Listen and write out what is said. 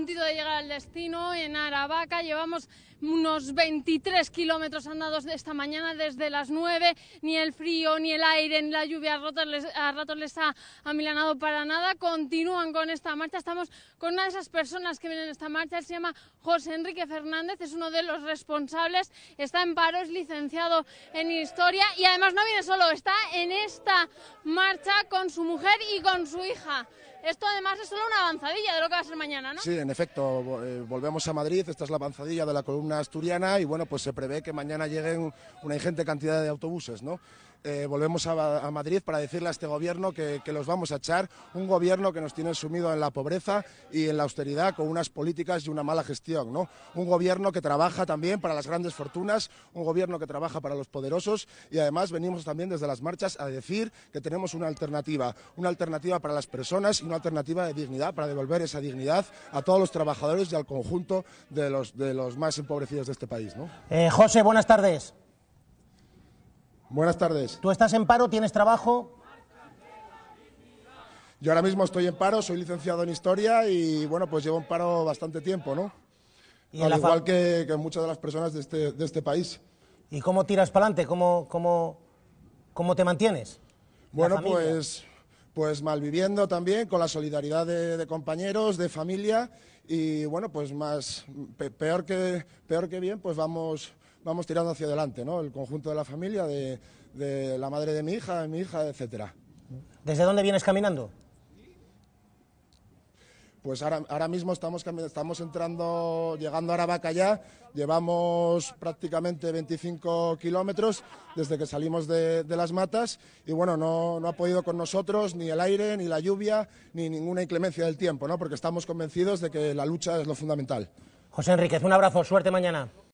puntito de llegar al destino en Aravaca. Llevamos unos 23 kilómetros andados esta mañana desde las 9. Ni el frío, ni el aire, ni la lluvia a ratos les, a ratos les ha amilanado para nada. Continúan con esta marcha. Estamos con una de esas personas que vienen en esta marcha. Él se llama José Enrique Fernández, es uno de los responsables. Está en paro, es licenciado en Historia y además no viene solo, está en esta marcha con su mujer y con su hija. Esto además es solo una avanzadilla de lo que va a ser mañana, ¿no? Sí, en efecto, eh, volvemos a Madrid, esta es la avanzadilla de la columna asturiana y bueno, pues se prevé que mañana lleguen una ingente cantidad de autobuses, ¿no? Eh, volvemos a, a, Madrid para decirle a este gobierno que, que, los vamos a echar, un gobierno que nos tiene sumido en la pobreza y en la austeridad con unas políticas y una mala gestión, ¿no? Un gobierno que trabaja también para las grandes fortunas, un gobierno que trabaja para los poderosos y además venimos también desde las marchas a decir que tenemos una alternativa, una alternativa para las personas y una alternativa de dignidad para devolver esa dignidad a todos los trabajadores y al conjunto de los, de los más empobrecidos de este país, ¿no? Eh, José, buenas tardes. Buenas tardes. ¿Tú estás en paro? ¿Tienes trabajo? Yo ahora mismo estoy en paro, soy licenciado en Historia y bueno, pues llevo en paro bastante tiempo, ¿no? ¿Y Al igual que, que, muchas de las personas de este, de este país. ¿Y cómo tiras para adelante? ¿Cómo, cómo, ¿Cómo te mantienes? Bueno, pues, pues malviviendo también, con la solidaridad de, de, compañeros, de familia y bueno, pues más peor que, peor que bien, pues vamos, vamos tirando hacia adelante, ¿no? El conjunto de la familia, de, de la madre de mi hija, de mi hija, etcétera. ¿Desde dónde vienes caminando? Pues ahora, ahora mismo estamos, estamos entrando, llegando a Aravaca ya, llevamos prácticamente 25 kilómetros desde que salimos de, de las matas y bueno, no, no, ha podido con nosotros ni el aire, ni la lluvia, ni ninguna inclemencia del tiempo, ¿no? porque estamos convencidos de que la lucha es lo fundamental. José Enríquez, un abrazo, suerte mañana.